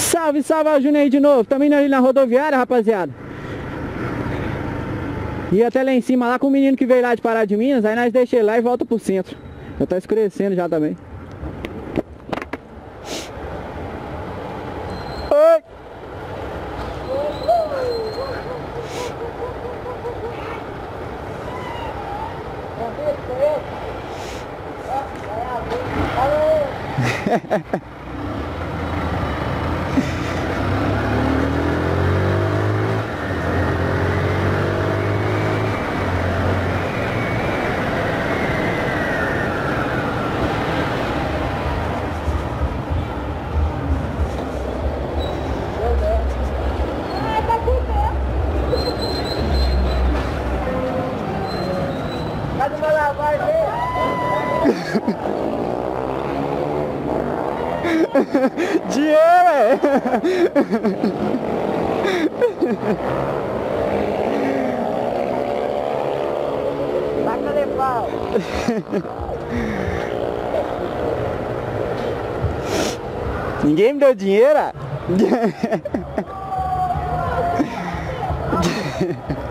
Salve, salve, Júnior aí de novo. Também ali na rodoviária, rapaziada. E até lá em cima, lá com o menino que veio lá de Pará de Minas, aí nós deixamos lá e volta pro centro. Já tá escurecendo já também. Oi! Cadê uma lavagem? Dinheiro! Pau. Ninguém me deu dinheiro?